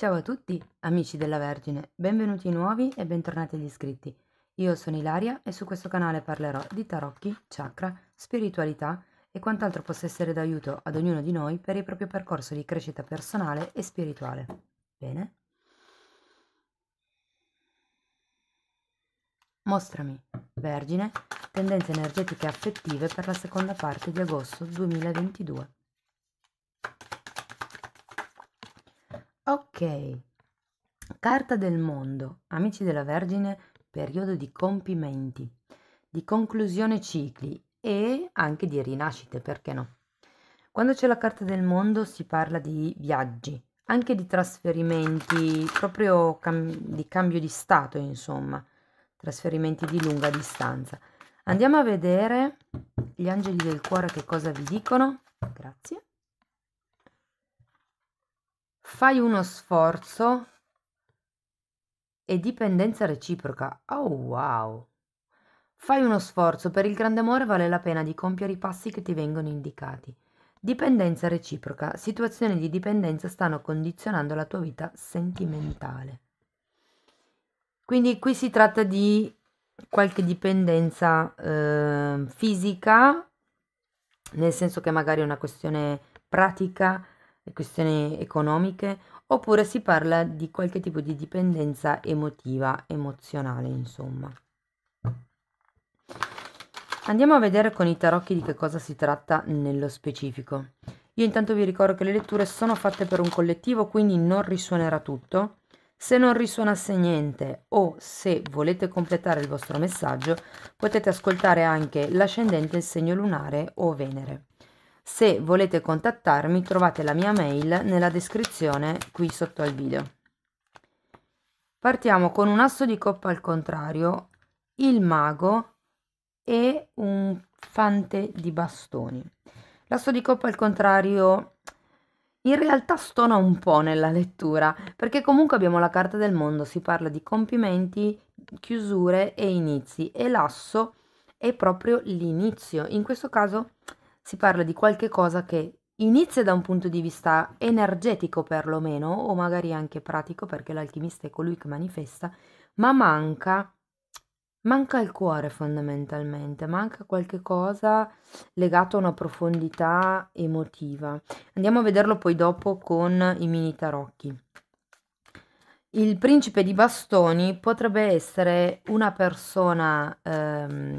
Ciao a tutti, amici della Vergine, benvenuti nuovi e bentornati agli iscritti. Io sono Ilaria e su questo canale parlerò di tarocchi, chakra, spiritualità e quant'altro possa essere d'aiuto ad ognuno di noi per il proprio percorso di crescita personale e spirituale. Bene? Mostrami, Vergine, tendenze energetiche affettive per la seconda parte di agosto 2022. Ok, carta del mondo, amici della Vergine, periodo di compimenti, di conclusione cicli e anche di rinascite, perché no? Quando c'è la carta del mondo si parla di viaggi, anche di trasferimenti, proprio cam- di cambio di stato, insomma, trasferimenti di lunga distanza. Andiamo a vedere gli angeli del cuore che cosa vi dicono. Grazie fai uno sforzo e dipendenza reciproca. Oh wow! Fai uno sforzo, per il grande amore vale la pena di compiere i passi che ti vengono indicati. Dipendenza reciproca. Situazioni di dipendenza stanno condizionando la tua vita sentimentale. Quindi qui si tratta di qualche dipendenza eh, fisica, nel senso che magari è una questione pratica, questioni economiche, oppure si parla di qualche tipo di dipendenza emotiva, emozionale, insomma. Andiamo a vedere con i tarocchi di che cosa si tratta nello specifico. Io intanto vi ricordo che le letture sono fatte per un collettivo, quindi non risuonerà tutto. Se non risuonasse niente o se volete completare il vostro messaggio, potete ascoltare anche l'ascendente, il segno lunare o Venere. Se volete contattarmi trovate la mia mail nella descrizione qui sotto al video. Partiamo con un asso di coppa al contrario, il mago e un fante di bastoni. L'asso di coppa al contrario in realtà stona un po' nella lettura, perché comunque abbiamo la carta del mondo, si parla di compimenti, chiusure e inizi e l'asso è proprio l'inizio. In questo caso si parla di qualche cosa che inizia da un punto di vista energetico perlomeno, o magari anche pratico, perché l'alchimista è colui che manifesta, ma manca, manca il cuore fondamentalmente, manca qualche cosa legato a una profondità emotiva. Andiamo a vederlo poi dopo con i mini tarocchi. Il principe di bastoni potrebbe essere una persona ehm,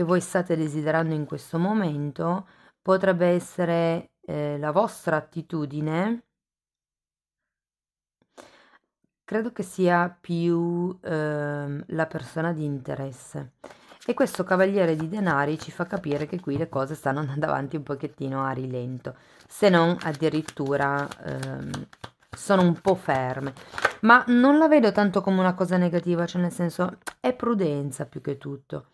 che voi state desiderando in questo momento potrebbe essere eh, la vostra attitudine. Credo che sia più eh, la persona di interesse. E questo cavaliere di denari ci fa capire che qui le cose stanno andando avanti un pochettino a rilento. Se non addirittura ehm, sono un po' ferme. Ma non la vedo tanto come una cosa negativa cioè nel senso è prudenza più che tutto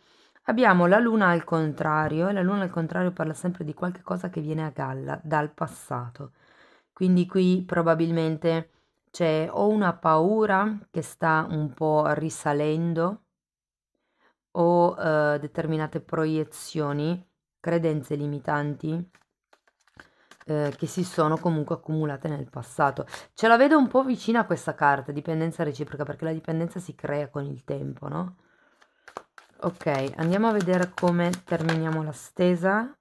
Abbiamo la luna al contrario e la luna al contrario parla sempre di qualche cosa che viene a galla dal passato. Quindi qui probabilmente c'è o una paura che sta un po' risalendo o eh, determinate proiezioni, credenze limitanti eh, che si sono comunque accumulate nel passato. Ce la vedo un po' vicina a questa carta, dipendenza reciproca, perché la dipendenza si crea con il tempo, no? Ok, andiamo a vedere come terminiamo la stesa.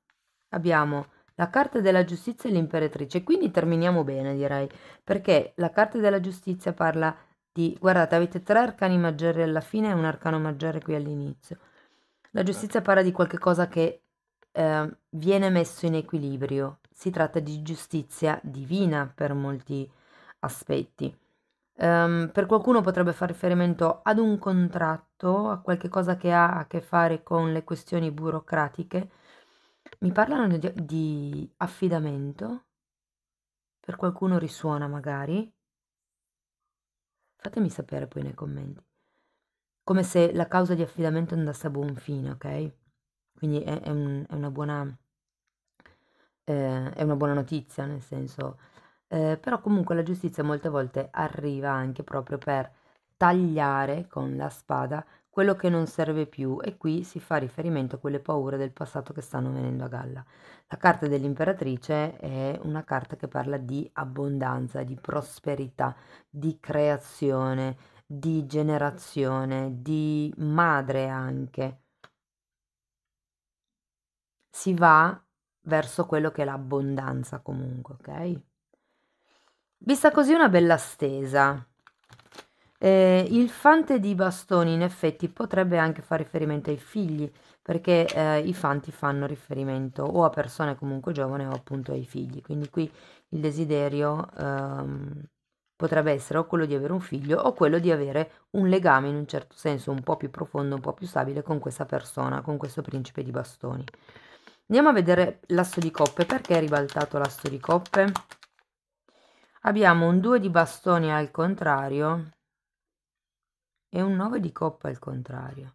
Abbiamo la carta della giustizia e l'imperatrice, quindi terminiamo bene direi, perché la carta della giustizia parla di, guardate, avete tre arcani maggiori alla fine e un arcano maggiore qui all'inizio. La giustizia parla di qualcosa che eh, viene messo in equilibrio, si tratta di giustizia divina per molti aspetti. Um, per qualcuno potrebbe fare riferimento ad un contratto, a qualche cosa che ha a che fare con le questioni burocratiche. Mi parlano di, di affidamento? Per qualcuno risuona magari? Fatemi sapere poi nei commenti. Come se la causa di affidamento andasse a buon fine, ok? Quindi è, è, un, è una buona... Eh, è una buona notizia, nel senso eh, però comunque la giustizia molte volte arriva anche proprio per tagliare con la spada quello che non serve più e qui si fa riferimento a quelle paure del passato che stanno venendo a galla. La carta dell'imperatrice è una carta che parla di abbondanza, di prosperità, di creazione, di generazione, di madre anche. Si va verso quello che è l'abbondanza comunque, ok? Vista così una bella stesa. Eh, il fante di bastoni in effetti potrebbe anche fare riferimento ai figli, perché eh, i fanti fanno riferimento o a persone comunque giovani o appunto ai figli. Quindi qui il desiderio ehm, potrebbe essere o quello di avere un figlio o quello di avere un legame in un certo senso un po' più profondo, un po' più stabile con questa persona, con questo principe di bastoni. Andiamo a vedere l'asso di coppe. Perché è ribaltato l'asso di coppe? Abbiamo un 2 di bastoni al contrario e un 9 di coppe al contrario.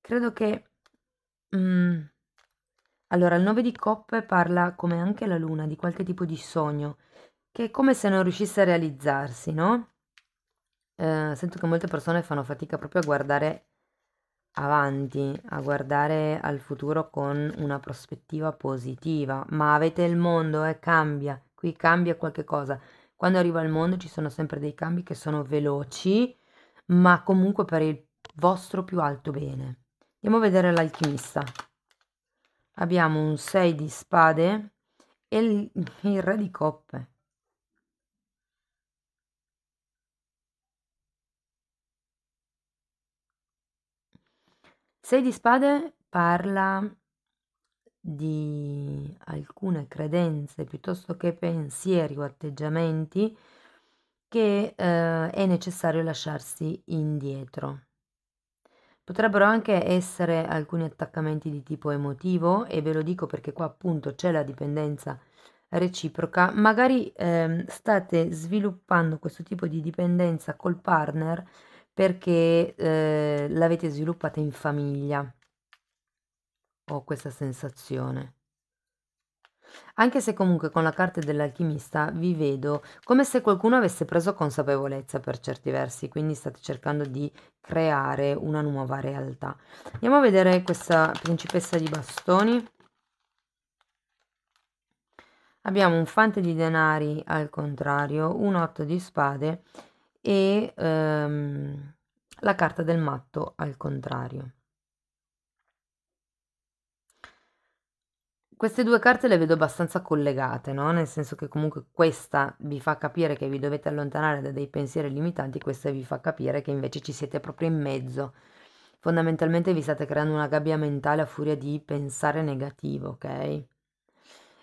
Credo che... Mm, allora, il 9 di coppe parla, come anche la luna, di qualche tipo di sogno, che è come se non riuscisse a realizzarsi, no? Eh, sento che molte persone fanno fatica proprio a guardare avanti, a guardare al futuro con una prospettiva positiva, ma avete il mondo eh, cambia, qui cambia qualche cosa. Quando arriva il mondo ci sono sempre dei cambi che sono veloci, ma comunque per il vostro più alto bene. Andiamo a vedere l'alchimista. Abbiamo un 6 di spade e il, il re di coppe. 6 di spade parla di alcune credenze piuttosto che pensieri o atteggiamenti che eh, è necessario lasciarsi indietro. Potrebbero anche essere alcuni attaccamenti di tipo emotivo e ve lo dico perché qua appunto c'è la dipendenza reciproca. Magari eh, state sviluppando questo tipo di dipendenza col partner perché eh, l'avete sviluppata in famiglia. Ho questa sensazione. Anche se comunque con la carta dell'alchimista vi vedo come se qualcuno avesse preso consapevolezza per certi versi, quindi state cercando di creare una nuova realtà. Andiamo a vedere questa principessa di bastoni. Abbiamo un fante di denari al contrario, un otto di spade e ehm, la carta del matto al contrario. Queste due carte le vedo abbastanza collegate, no? Nel senso che comunque questa vi fa capire che vi dovete allontanare da dei pensieri limitanti, questa vi fa capire che invece ci siete proprio in mezzo. Fondamentalmente vi state creando una gabbia mentale a furia di pensare negativo, ok? E,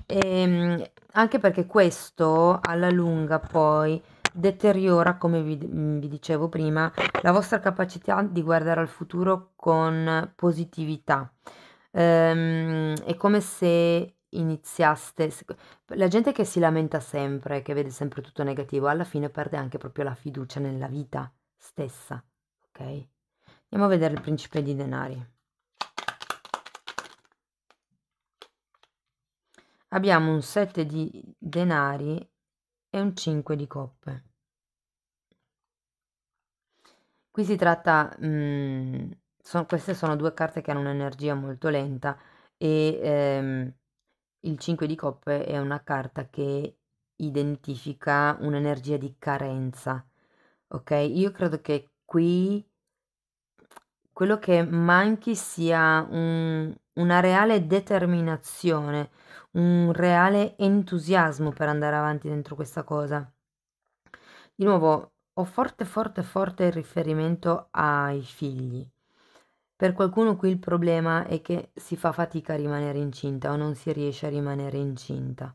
ehm, anche perché questo alla lunga poi deteriora, come vi, vi dicevo prima, la vostra capacità di guardare al futuro con positività. Ehm, è come se iniziaste... La gente che si lamenta sempre, che vede sempre tutto negativo, alla fine perde anche proprio la fiducia nella vita stessa, ok? Andiamo a vedere il principe di denari. Abbiamo un 7 di denari e un 5 di coppe. Qui si tratta, mh, son, queste sono due carte che hanno un'energia molto lenta e ehm, il 5 di coppe è una carta che identifica un'energia di carenza. Ok, io credo che qui quello che manchi sia un, una reale determinazione, un reale entusiasmo per andare avanti dentro questa cosa. Di nuovo, ho forte, forte, forte riferimento ai figli. Per qualcuno qui il problema è che si fa fatica a rimanere incinta o non si riesce a rimanere incinta.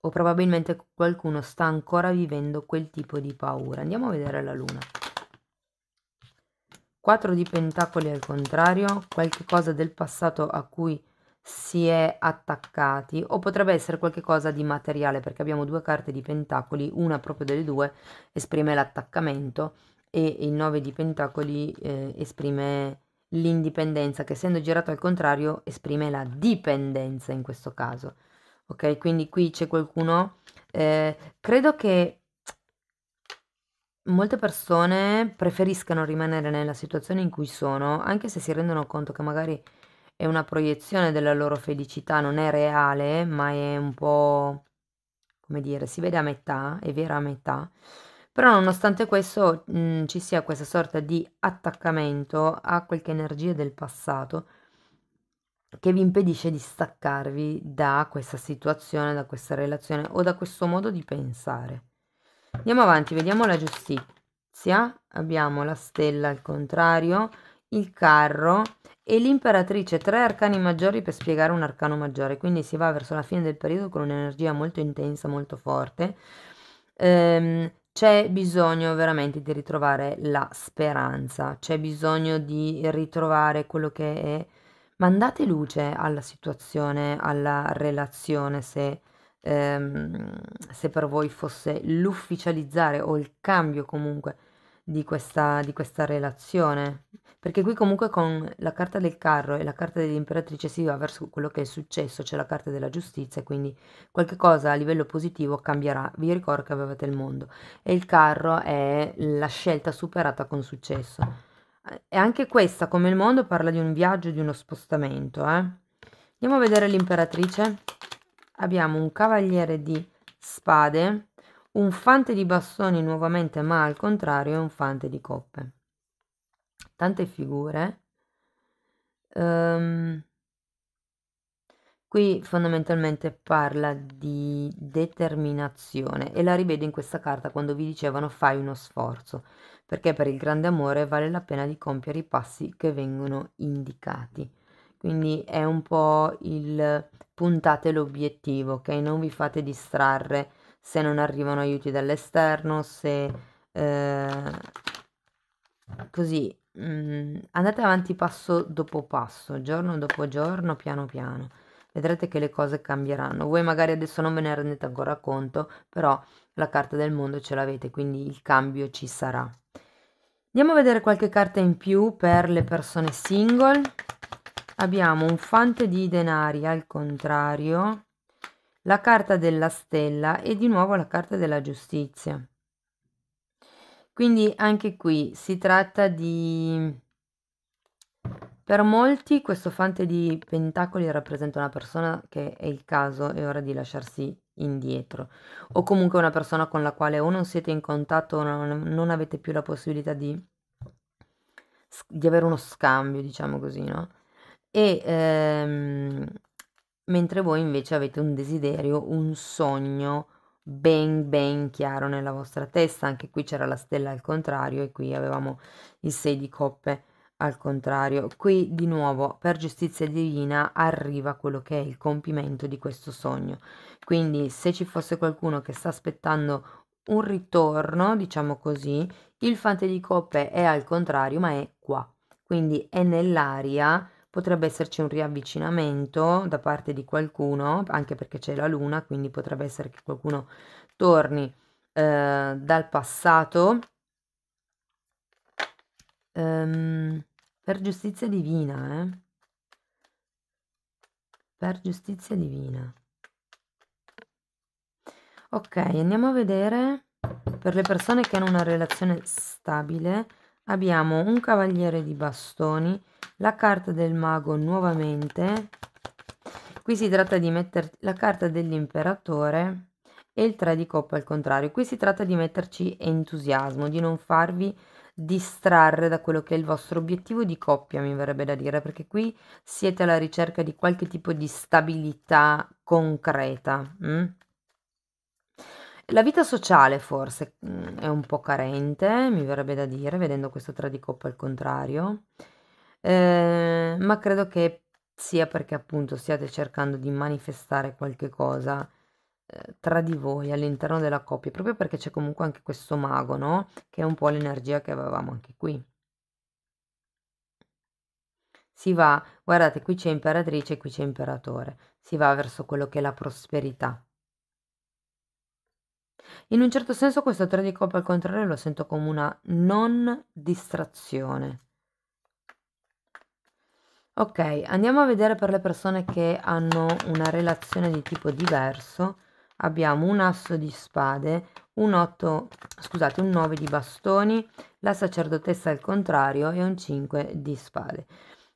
O probabilmente qualcuno sta ancora vivendo quel tipo di paura. Andiamo a vedere la luna. 4 di pentacoli al contrario, qualche cosa del passato a cui si è attaccati o potrebbe essere qualcosa di materiale perché abbiamo due carte di pentacoli, una proprio delle due esprime l'attaccamento e il 9 di pentacoli eh, esprime l'indipendenza che essendo girato al contrario esprime la dipendenza in questo caso ok? Quindi qui c'è qualcuno, eh, credo che molte persone preferiscano rimanere nella situazione in cui sono, anche se si rendono conto che magari è una proiezione della loro felicità, non è reale, ma è un po', come dire, si vede a metà, è vera a metà. Però nonostante questo mh, mm, ci sia questa sorta di attaccamento a qualche energia del passato che vi impedisce di staccarvi da questa situazione, da questa relazione o da questo modo di pensare. Andiamo avanti, vediamo la giustizia. Abbiamo la stella al contrario, il carro e l'imperatrice, tre arcani maggiori per spiegare un arcano maggiore, quindi si va verso la fine del periodo con un'energia molto intensa, molto forte. Ehm, c'è bisogno veramente di ritrovare la speranza, c'è bisogno di ritrovare quello che è... Mandate luce alla situazione, alla relazione, se, ehm, se per voi fosse l'ufficializzare o il cambio comunque di questa, di questa relazione. Perché qui comunque con la carta del carro e la carta dell'imperatrice si va verso quello che è successo, c'è la carta della giustizia, quindi qualche cosa a livello positivo cambierà. Vi ricordo che avevate il mondo e il carro è la scelta superata con successo. E anche questa, come il mondo, parla di un viaggio, di uno spostamento. Eh? Andiamo a vedere l'imperatrice. Abbiamo un cavaliere di spade, un fante di bastoni nuovamente, ma al contrario, e un fante di coppe tante figure. Um, qui fondamentalmente parla di determinazione e la rivedo in questa carta quando vi dicevano fai uno sforzo, perché per il grande amore vale la pena di compiere i passi che vengono indicati. Quindi è un po' il puntate l'obiettivo, ok? Non vi fate distrarre se non arrivano aiuti dall'esterno, se eh, così Mhmm, andate avanti passo dopo passo, giorno dopo giorno, piano piano. Vedrete che le cose cambieranno. Voi magari adesso non ve ne rendete ancora conto, però la carta del mondo ce l'avete, quindi il cambio ci sarà. Andiamo a vedere qualche carta in più per le persone single. Abbiamo un fante di denari al contrario, la carta della stella e di nuovo la carta della giustizia. Quindi anche qui si tratta di... Per molti questo fante di pentacoli rappresenta una persona che è il caso, è ora di lasciarsi indietro, o comunque una persona con la quale o non siete in contatto o non, non avete più la possibilità di, di, avere uno scambio, diciamo così, no? E ehm, mentre voi invece avete un desiderio, un sogno, ben ben chiaro nella vostra testa. Anche qui c'era la stella al contrario e qui avevamo il 6 di coppe al contrario. Qui di nuovo per giustizia divina arriva quello che è il compimento di questo sogno. Quindi se ci fosse qualcuno che sta aspettando un ritorno, diciamo così, il fante di coppe è al contrario, ma è qua. Quindi è nell'aria potrebbe esserci un riavvicinamento da parte di qualcuno, anche perché c'è la luna, quindi potrebbe essere che qualcuno torni eh, dal passato ehm, per giustizia divina, eh? Per giustizia divina. Ok, andiamo a vedere per le persone che hanno una relazione stabile. Abbiamo un cavaliere di bastoni la carta del mago nuovamente qui si tratta di mettere la carta dell'imperatore e il 3 di coppa al contrario qui si tratta di metterci entusiasmo di non farvi distrarre da quello che è il vostro obiettivo di coppia mi verrebbe da dire perché qui siete alla ricerca di qualche tipo di stabilità concreta mm? La vita sociale forse mm, è un po' carente, mi verrebbe da dire, vedendo questo 3 di coppa al contrario. Ehm, ma credo che sia perché appunto stiate cercando di manifestare qualche cosa, ehm, tra di voi all'interno della coppia, proprio perché c'è comunque anche questo mago, no, che è un po' l'energia che avevamo anche qui. Si va guardate qui c'è imperatrice qui c'è imperatore, si va verso quello che è la prosperità. In un certo senso questo 3 di coppe al contrario lo sento come una non distrazione. Ok, andiamo a vedere per le persone che hanno una relazione di tipo diverso. Abbiamo un asso di spade, un 8, scusate, un 9 di bastoni, la sacerdotessa al contrario e un 5 di spade.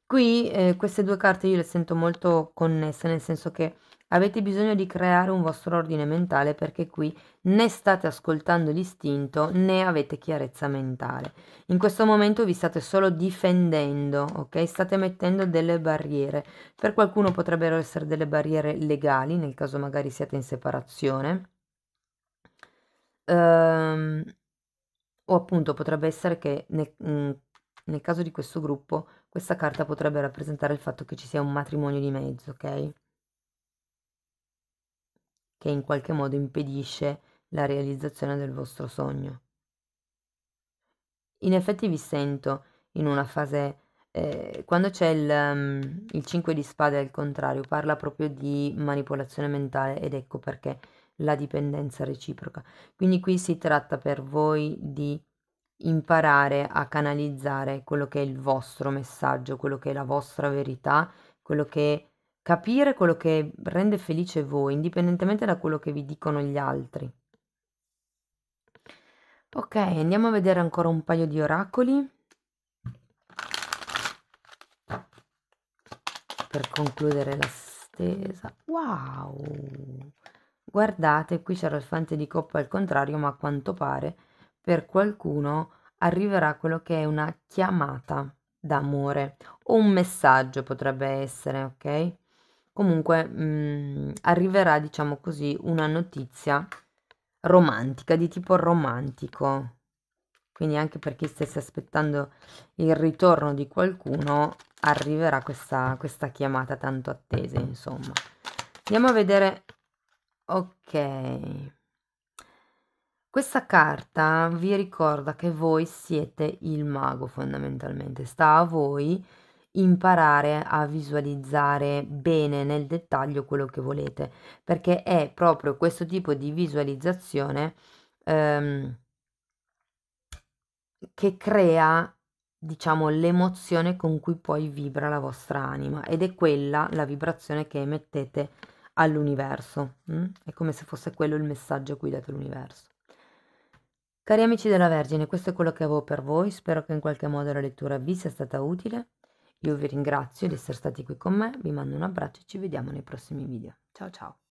Qui eh, queste due carte io le sento molto connesse, nel senso che avete bisogno di creare un vostro ordine mentale perché qui né state ascoltando l'istinto né avete chiarezza mentale. In questo momento vi state solo difendendo, ok? State mettendo delle barriere. Per qualcuno potrebbero essere delle barriere legali, nel caso magari siate in separazione. Ehm, o appunto potrebbe essere che nel, mm, nel caso di questo gruppo questa carta potrebbe rappresentare il fatto che ci sia un matrimonio di mezzo, ok? Che in qualche modo impedisce la realizzazione del vostro sogno. In effetti vi sento in una fase, eh, quando c'è il, um, il 5 di spade al contrario, parla proprio di manipolazione mentale ed ecco perché la dipendenza reciproca. Quindi qui si tratta per voi di imparare a canalizzare quello che è il vostro messaggio, quello che è la vostra verità, quello che capire quello che rende felice voi, indipendentemente da quello che vi dicono gli altri. Ok, andiamo a vedere ancora un paio di oracoli. Per concludere la stesa. Wow! Guardate, qui c'era il fante di coppa al contrario, ma a quanto pare per qualcuno arriverà quello che è una chiamata d'amore o un messaggio potrebbe essere, ok? Comunque mh, mm, arriverà, diciamo così, una notizia romantica, di tipo romantico. Quindi anche per chi stesse aspettando il ritorno di qualcuno, arriverà questa, questa chiamata tanto attesa, insomma. Andiamo a vedere... Ok. Questa carta vi ricorda che voi siete il mago fondamentalmente, sta a voi imparare a visualizzare bene nel dettaglio quello che volete, perché è proprio questo tipo di visualizzazione ehm, che crea diciamo l'emozione con cui poi vibra la vostra anima ed è quella la vibrazione che emettete all'universo. Mm? È come se fosse quello il messaggio a cui date all'universo. Cari amici della Vergine, questo è quello che avevo per voi, spero che in qualche modo la lettura vi sia stata utile. Io vi ringrazio di essere stati qui con me, vi mando un abbraccio e ci vediamo nei prossimi video. Ciao ciao!